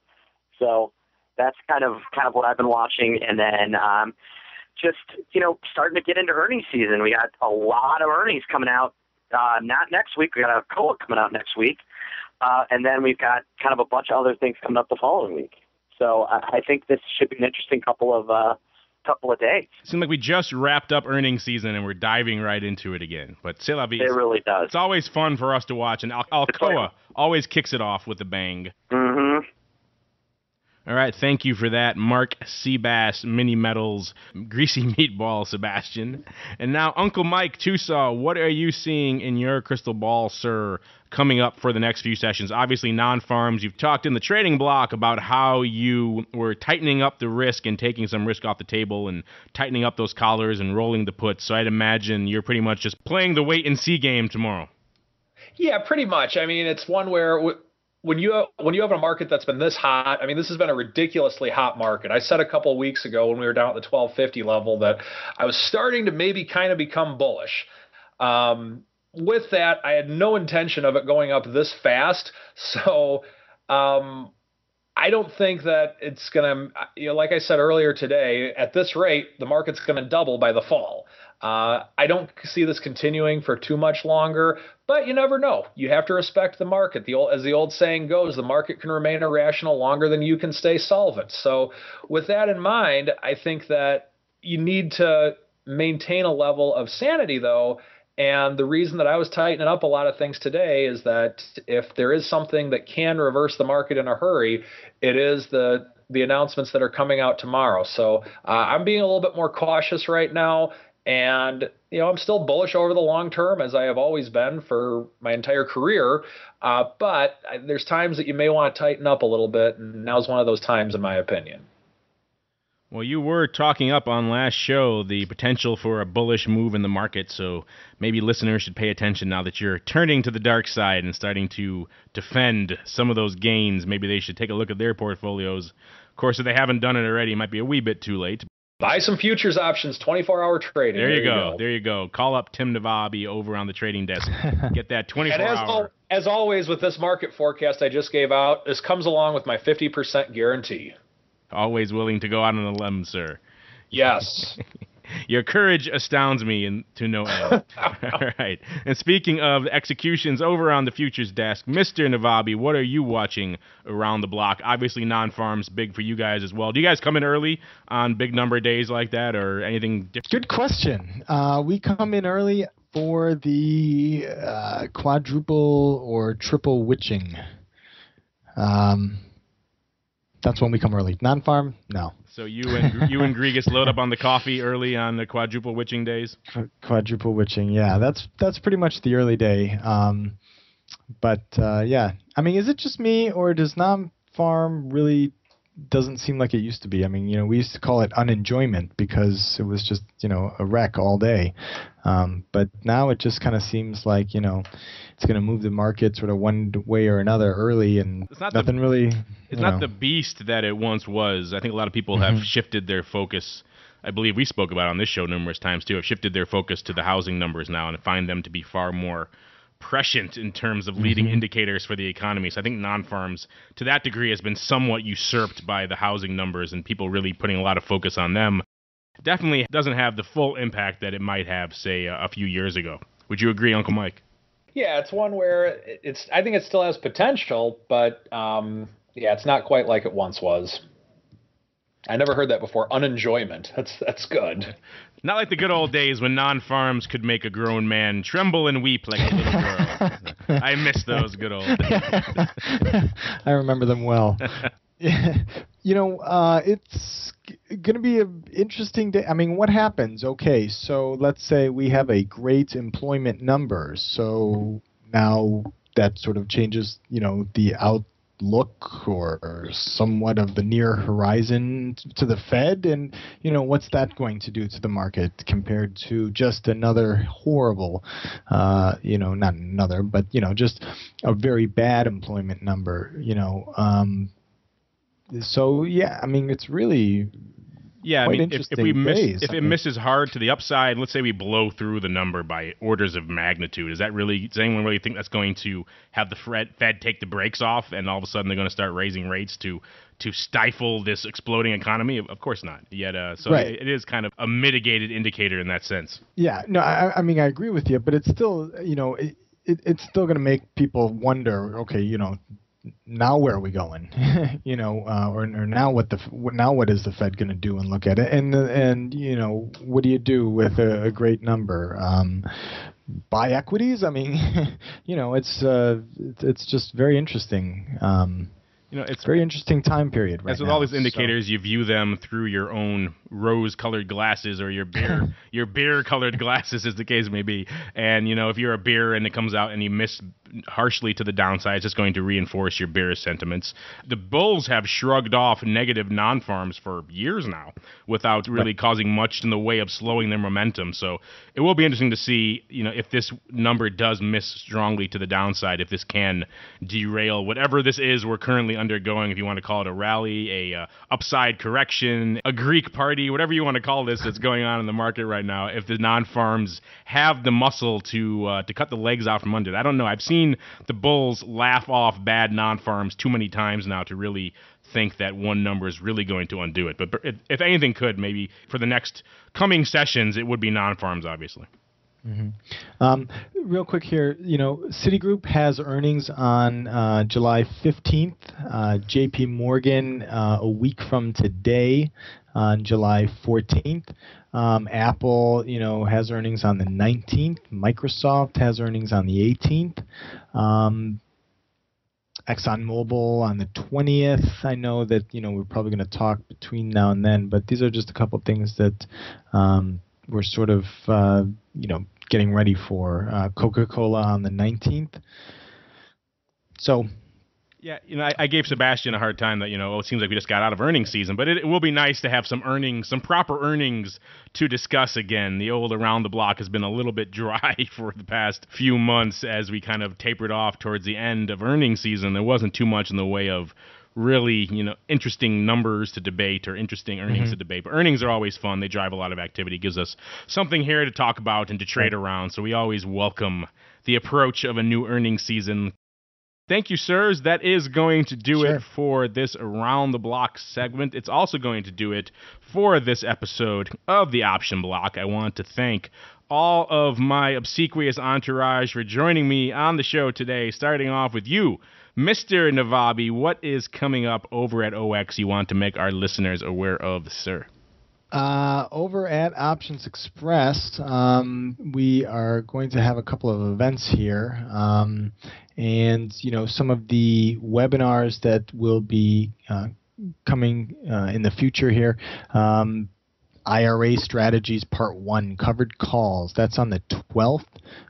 So that's kind of kind of what I've been watching, and then um, just you know starting to get into earnings season. We got a lot of earnings coming out uh, not next week. We got a COA coming out next week, uh, and then we've got kind of a bunch of other things coming up the following week. So I, I think this should be an interesting couple of uh, couple of days. Seems like we just wrapped up earnings season and we're diving right into it again. But c'est la vie. It really does. It's always fun for us to watch, and Al- Alcoa always kicks it off with a bang. Mm-hmm. All right, thank you for that, Mark Seabass, Mini Metals, Greasy Meatball, Sebastian. And now, Uncle Mike Tosaw, what are you seeing in your crystal ball, sir, coming up for the next few sessions? Obviously, non farms. You've talked in the trading block about how you were tightening up the risk and taking some risk off the table and tightening up those collars and rolling the puts. So I'd imagine you're pretty much just playing the wait and see game tomorrow. Yeah, pretty much. I mean, it's one where when you when you have a market that's been this hot, I mean, this has been a ridiculously hot market. I said a couple of weeks ago when we were down at the 1250 level that I was starting to maybe kind of become bullish. Um, with that, I had no intention of it going up this fast. So um, I, don't think that it's going to, you know, like I said earlier today, at this rate, the market's going to double by the fall. Uh, I don't see this continuing for too much longer, but you never know. You have to respect the market. The old, as the old saying goes, the market can remain irrational longer than you can stay solvent. So, with that in mind, I think that you need to maintain a level of sanity, though. And the reason that I was tightening up a lot of things today is that if there is something that can reverse the market in a hurry, it is the the announcements that are coming out tomorrow. So uh, I'm being a little bit more cautious right now. And, you know, I'm still bullish over the long term, as I have always been for my entire career. Uh, but there's times that you may want to tighten up a little bit. And now's one of those times, in my opinion. Well, you were talking up on last show the potential for a bullish move in the market, so maybe listeners should pay attention now that you're turning to the dark side and starting to defend some of those gains. Maybe they should take a look at their portfolios. Of course, if they haven't done it already, it might be a wee bit too late. Buy some futures options, 24 hour trading. There, there you, go. go. There you go. Call up Tim Navabi over on the trading desk. Get that 24 and as hour. Al- as always, with this market forecast I just gave out, this comes along with my 50% guarantee. Always willing to go out on a limb, sir. Yes. Your courage astounds me in, to no end. All right. And speaking of executions over on the futures desk, Mr. Navabi, what are you watching around the block? Obviously, non farms big for you guys as well. Do you guys come in early on big number days like that or anything different? Good question. Uh, we come in early for the uh, quadruple or triple witching. Um, that's when we come early. Non farm, no. So you and you and Grigas load up on the coffee early on the quadruple witching days. Qu- quadruple witching, yeah. That's that's pretty much the early day. Um, but uh, yeah, I mean, is it just me or does non farm really doesn't seem like it used to be. I mean, you know, we used to call it unenjoyment because it was just, you know, a wreck all day. Um, but now it just kind of seems like, you know, it's going to move the market sort of one way or another early and it's not nothing the, really. It's not know. the beast that it once was. I think a lot of people mm-hmm. have shifted their focus. I believe we spoke about on this show numerous times too. Have shifted their focus to the housing numbers now and find them to be far more prescient in terms of leading mm-hmm. indicators for the economy. So I think non-farms, to that degree, has been somewhat usurped by the housing numbers and people really putting a lot of focus on them. Definitely doesn't have the full impact that it might have, say, a few years ago. Would you agree, Uncle Mike? Yeah, it's one where it's. I think it still has potential, but um, yeah, it's not quite like it once was. I never heard that before. Unenjoyment. That's that's good. Not like the good old days when non-farms could make a grown man tremble and weep like a little girl. I miss those good old days. I remember them well. you know, uh, it's going to be an interesting day. I mean, what happens? Okay, so let's say we have a great employment number. So now that sort of changes, you know, the out look or somewhat of the near horizon to the Fed, and you know what's that going to do to the market compared to just another horrible, uh, you know, not another, but you know, just a very bad employment number, you know. Um, so yeah, I mean, it's really yeah, I mean, if, if we miss, days. if I it mean, misses hard to the upside, let's say we blow through the number by orders of magnitude, is that really? Does anyone really think that's going to have the Fed, Fed take the brakes off, and all of a sudden they're going to start raising rates to to stifle this exploding economy? Of course not. Yet, uh, so right. it, it is kind of a mitigated indicator in that sense. Yeah, no, I, I mean I agree with you, but it's still, you know, it, it, it's still going to make people wonder. Okay, you know, now where are we going? you know, uh, or, or now what the now what is the Fed going to do and look at it? And and you know, what do you do with a, a great number? Um, buy equities? I mean, you know, it's uh, it's just very interesting. Um, you know, it's a very interesting time period. Right as with now, all these indicators, so. you view them through your own rose-colored glasses or your beer your beer-colored glasses, as the case may be. And you know, if you're a beer and it comes out and you miss harshly to the downside, it's just going to reinforce your bearish sentiments. The bulls have shrugged off negative non-farms for years now without really right. causing much in the way of slowing their momentum. So it will be interesting to see, you know, if this number does miss strongly to the downside, if this can derail whatever this is we're currently undergoing, if you want to call it a rally, a uh, upside correction, a Greek party, whatever you want to call this that's going on in the market right now, if the non-farms have the muscle to uh, to cut the legs out from under it. I don't know. I've seen seen the Bulls laugh off bad non-farms too many times now to really think that one number is really going to undo it. But if anything could, maybe for the next coming sessions, it would be non-farms, obviously. Mm-hmm. Um, real quick here, you know, Citigroup has earnings on uh, July 15th. Uh, J.P. Morgan uh, a week from today on July 14th. Um, Apple, you know, has earnings on the 19th. Microsoft has earnings on the 18th. Um, ExxonMobil on the 20th. I know that you know we're probably going to talk between now and then, but these are just a couple of things that um, we're sort of uh, you know getting ready for. Uh, Coca-Cola on the 19th. So yeah, you know, I, I, gave Sebastian a hard time that you know, oh, it seems like we just got out of earnings season, but it, it, will be nice to have some earnings, some proper earnings to discuss again. The old around the block has been a little bit dry for the past few months as we kind of tapered off towards the end of earnings season. There wasn't too much in the way of really, you know, interesting numbers to debate or interesting earnings mm-hmm. to debate. But earnings are always fun. They drive a lot of activity, gives us something here to talk about and to trade around. So we always welcome the approach of a new earnings season Thank you, sirs. That is going to do sure. it for this Around the Block segment. It's also going to do it for this episode of the Option Block. I want to thank all of my obsequious entourage for joining me on the show today, starting off with you, Mr. Navabi. What is coming up over at OX you want to make our listeners aware of, sir? Uh, over at optionsXpress, um, we are going to have a couple of events here, um, and you know some of the webinars that will be uh, coming uh, in the future here. Um, IRA Strategies Part 1 Covered Calls. That's on the 12th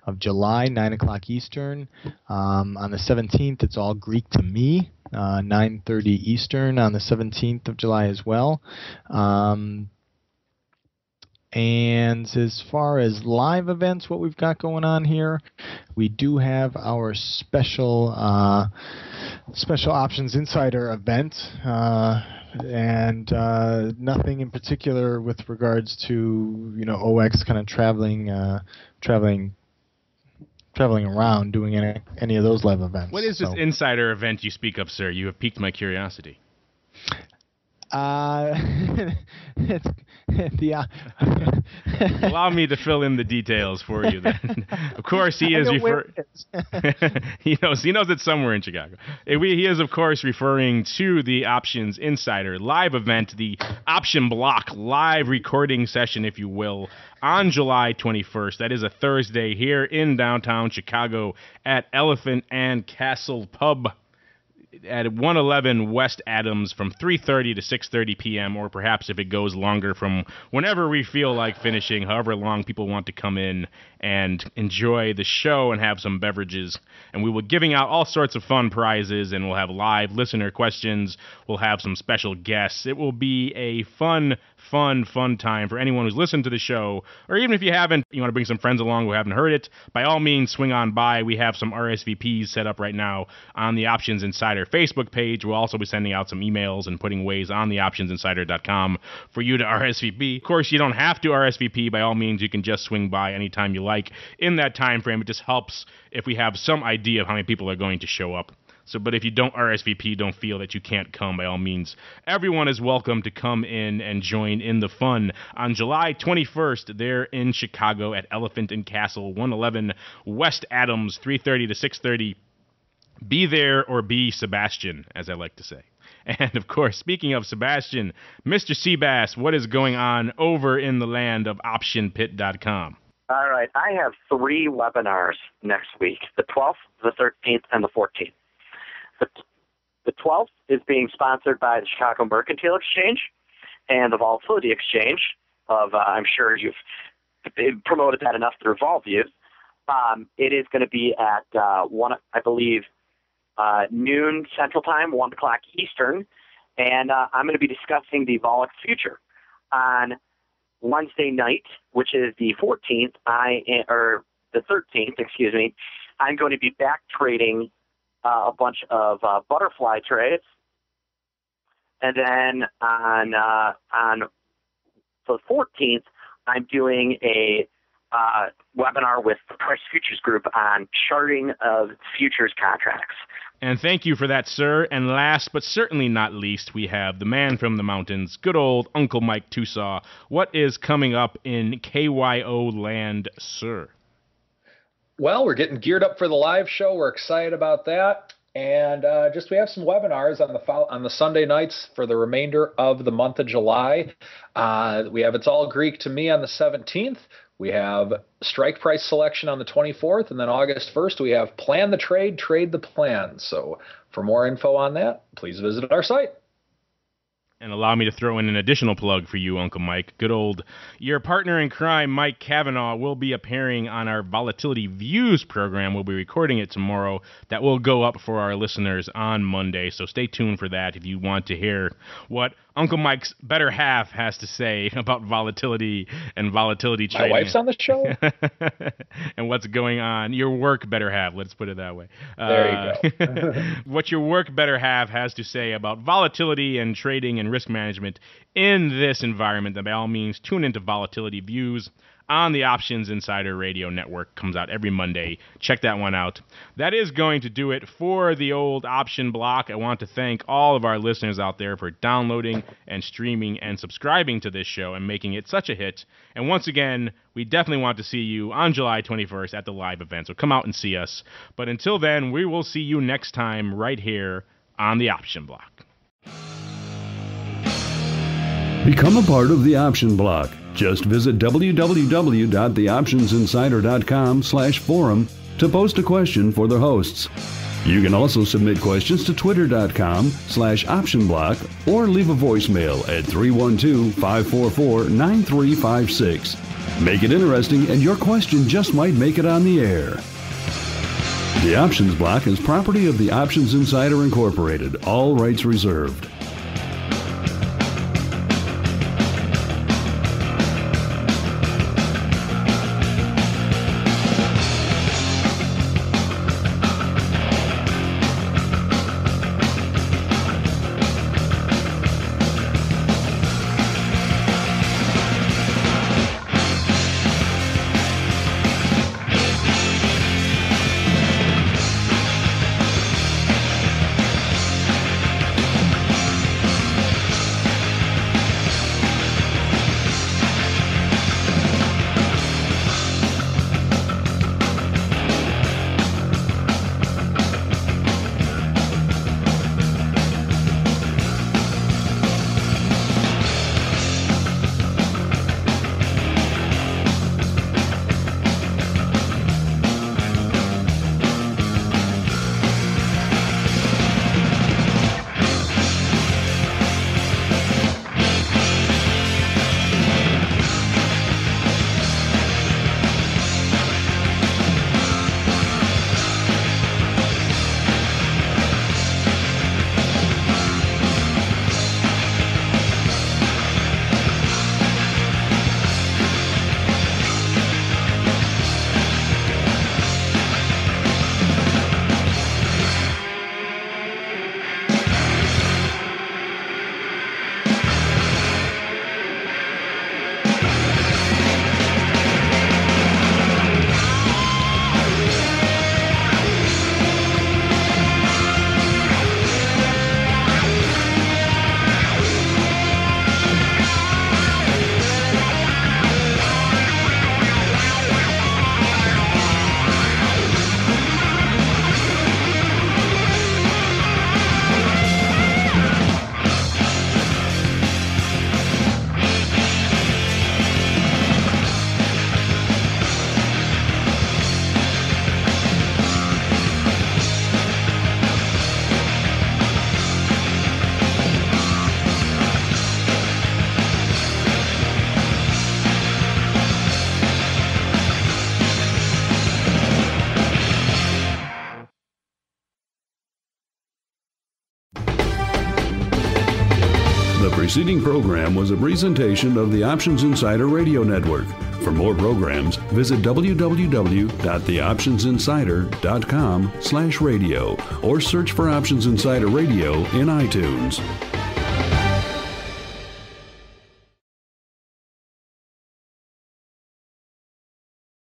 of July, 9 o'clock Eastern. Um, on the 17th, it's all Greek to me, uh, 9.30 Eastern on the 17th of July as well. And as far as live events, what we've got going on here, we do have our special uh, special options insider event, uh, and uh, nothing in particular with regards to you know OX kind of traveling uh, traveling traveling around doing any, any of those live events. What is so. this insider event you speak of, sir? You have piqued my curiosity. Uh, it's the. Uh, Allow me to fill in the details for you. Then, of course, he is referring. he knows. He knows it's somewhere in Chicago. He is, of course, referring to the Options Insider live event, the Option Block live recording session, if you will, on July 21st. That is a Thursday here in downtown Chicago at Elephant and Castle Pub at 111 West Adams from 3:30 to 6:30 p.m. or perhaps if it goes longer from whenever we feel like finishing, however long people want to come in and enjoy the show and have some beverages. And we will be giving out all sorts of fun prizes and we'll have live listener questions, we'll have some special guests. It will be a fun fun, fun time for anyone who's listened to the show, or even if you haven't, you want to bring some friends along who haven't heard it, by all means, swing on by. We have some RSVPs set up right now on the Options Insider Facebook page. We'll also be sending out some emails and putting ways on the optionsinsider.com for you to RSVP. Of course, you don't have to RSVP. By all means, you can just swing by anytime you like in that time frame. It just helps if we have some idea of how many people are going to show up. So, but if you don't RSVP, don't feel that you can't come, by all means, everyone is welcome to come in and join in the fun on July 21st. There in Chicago at Elephant and Castle, 111 West Adams, 3:30 to 6:30. Be there or be Sebastian, as I like to say. And of course, speaking of Sebastian, Mr. Seabass, what is going on over in the land of OptionPit.com? All right, I have three webinars next week: the 12th, the 13th, and the 14th. The, the 12th is being sponsored by the Chicago Mercantile Exchange and the Volatility Exchange. Of uh, I'm sure you've promoted that enough through VolView. Um, it is going to be at uh, one, I believe, uh, noon Central Time, one o'clock Eastern, and uh, I'm going to be discussing the VolX future on Wednesday night, which is the 14th. I or the 13th, excuse me. I'm going to be back trading uh, a bunch of uh, butterfly trades, and then on uh, on the 14th, I'm doing a uh, webinar with the Price Futures Group on charting of futures contracts. And thank you for that, sir. And last but certainly not least, we have the man from the mountains, good old Uncle Mike Tosaw. What is coming up in KYO land, sir? Well, we're getting geared up for the live show. We're excited about that. And uh, just we have some webinars on the on the Sunday nights for the remainder of the month of July. Uh, we have it's all Greek to me on the 17th. We have strike price selection on the 24th, and then August 1st we have plan the trade, trade the plan. So for more info on that, please visit our site and allow me to throw in an additional plug for you, Uncle Mike. Good old your partner in crime, Mike Kavanaugh, will be appearing on our Volatility Views program. We'll be recording it tomorrow. That will go up for our listeners on Monday. So stay tuned for that if you want to hear what Uncle Mike's better half has to say about volatility and volatility trading. My wife's on the show. and what's going on. Your work better have, let's put it that way. There you go. Uh, what your work better have has to say about volatility and trading and risk management in this environment. Then by all means, tune into Volatility Views on the Options Insider Radio Network. Comes out every Monday. Check that one out. That is going to do it for the old option block. I want to thank all of our listeners out there for downloading and streaming and subscribing to this show and making it such a hit. And once again, we definitely want to see you on July 21st at the live event. So come out and see us. But until then, we will see you next time right here on the option block. Become a part of the option block. Just visit www.theoptionsinsider.com slash forum to post a question for the hosts. You can also submit questions to twitter.com slash optionblock or leave a voicemail at 312-544-9356. Make it interesting and your question just might make it on the air. The Options Block is property of the Options Insider Incorporated, all rights reserved. Preceding program was a presentation of the Options Insider Radio Network. For more programs, visit www.theoptionsinsider.com slash radio or search for Options Insider Radio in iTunes.